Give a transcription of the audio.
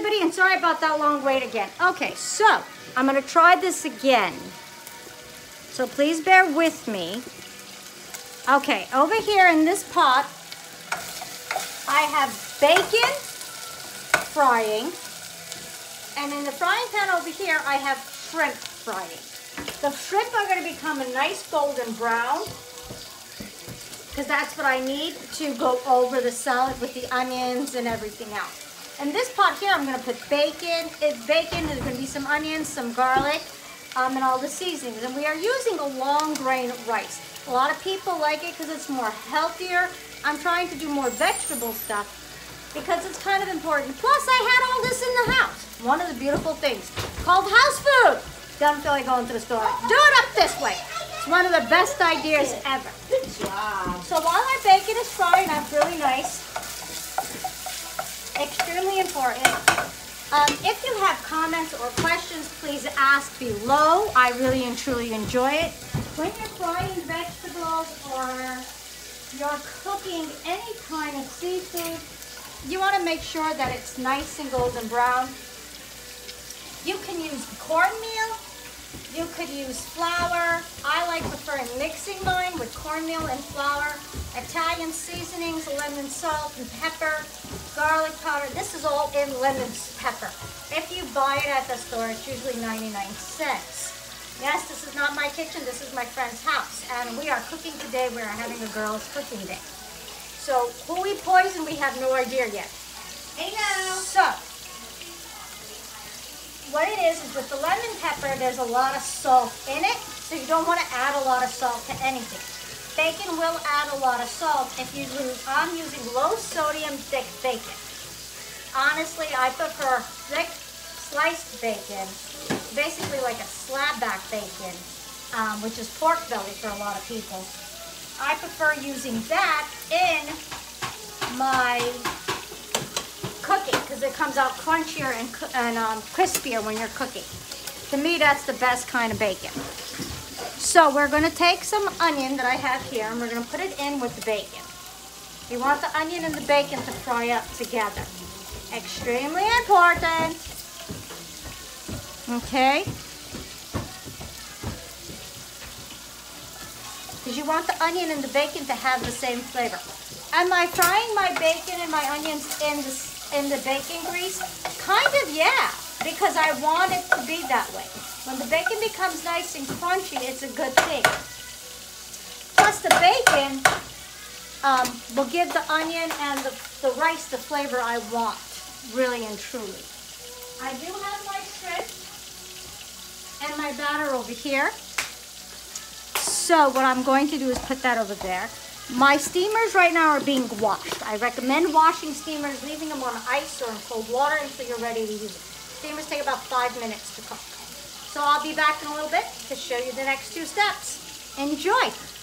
everybody, and sorry about that long wait again. Okay, so I'm gonna try this again. So please bear with me. Okay, over here in this pot, I have bacon frying, and in the frying pan over here, I have shrimp frying. The shrimp are gonna become a nice golden brown, because that's what I need to go over the salad with the onions and everything else. In this pot here, I'm gonna put bacon. It's bacon, there's gonna be some onions, some garlic, um, and all the seasonings. And we are using a long grain rice. A lot of people like it because it's more healthier. I'm trying to do more vegetable stuff because it's kind of important. Plus, I had all this in the house. One of the beautiful things called house food. Don't feel like going to the store. Do it up this way. It's one of the best ideas ever. Good job. So while my bacon is frying up really nice, Um, if you have comments or questions, please ask below. I really and truly enjoy it. When you're frying vegetables or you're cooking any kind of seafood, you want to make sure that it's nice and golden brown. You can use cornmeal you could use flour. I like preferring mixing mine with cornmeal and flour. Italian seasonings, lemon salt and pepper, garlic powder. This is all in lemon pepper. If you buy it at the store, it's usually 99 cents. Yes, this is not my kitchen. This is my friend's house. And we are cooking today. We're having a girls' cooking day. So who we poison, we have no idea yet. Hey now. So, what it is is with the lemon pepper, there's a lot of salt in it, so you don't want to add a lot of salt to anything. Bacon will add a lot of salt if you use, I'm using low sodium thick bacon. Honestly, I prefer thick sliced bacon, basically like a slab back bacon, um, which is pork belly for a lot of people. I prefer using that in my because it comes out crunchier and, and um, crispier when you're cooking. To me, that's the best kind of bacon. So we're going to take some onion that I have here and we're going to put it in with the bacon. You want the onion and the bacon to fry up together. Extremely important. Okay. Because you want the onion and the bacon to have the same flavor. Am I frying my bacon and my onions in the in the bacon grease? Kind of, yeah, because I want it to be that way. When the bacon becomes nice and crunchy, it's a good thing. Plus the bacon um, will give the onion and the, the rice the flavor I want, really and truly. I do have my shrimp and my batter over here. So what I'm going to do is put that over there. My steamers right now are being washed. I recommend washing steamers, leaving them on ice or in cold water until you're ready to use it. Steamers take about five minutes to cook. So I'll be back in a little bit to show you the next two steps. Enjoy!